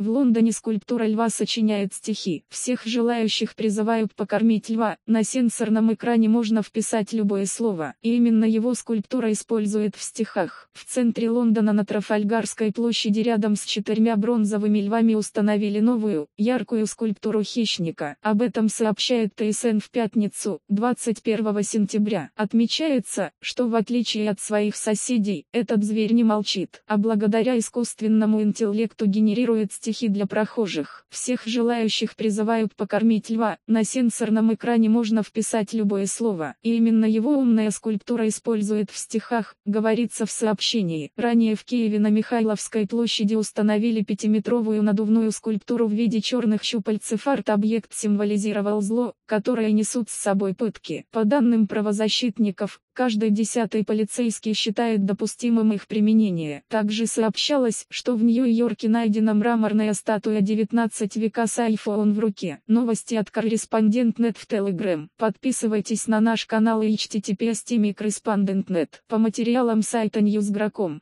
В Лондоне скульптура льва сочиняет стихи. Всех желающих призывают покормить льва. На сенсорном экране можно вписать любое слово. И именно его скульптура использует в стихах. В центре Лондона на Трафальгарской площади рядом с четырьмя бронзовыми львами установили новую, яркую скульптуру хищника. Об этом сообщает ТСН в пятницу, 21 сентября. Отмечается, что в отличие от своих соседей, этот зверь не молчит, а благодаря искусственному интеллекту генерирует стихи стихи для прохожих. Всех желающих призывают покормить льва. На сенсорном экране можно вписать любое слово. И именно его умная скульптура использует в стихах, говорится в сообщении. Ранее в Киеве на Михайловской площади установили пятиметровую надувную скульптуру в виде черных щупальцев арт-объект символизировал зло, которое несут с собой пытки. По данным правозащитников, Каждый десятый полицейский считает допустимым их применение. Также сообщалось, что в Нью-Йорке найдена мраморная статуя 19 века с iPhone в руке. Новости от корреспондент.нет в Telegram. Подписывайтесь на наш канал и https По материалам сайта Newsgro.com.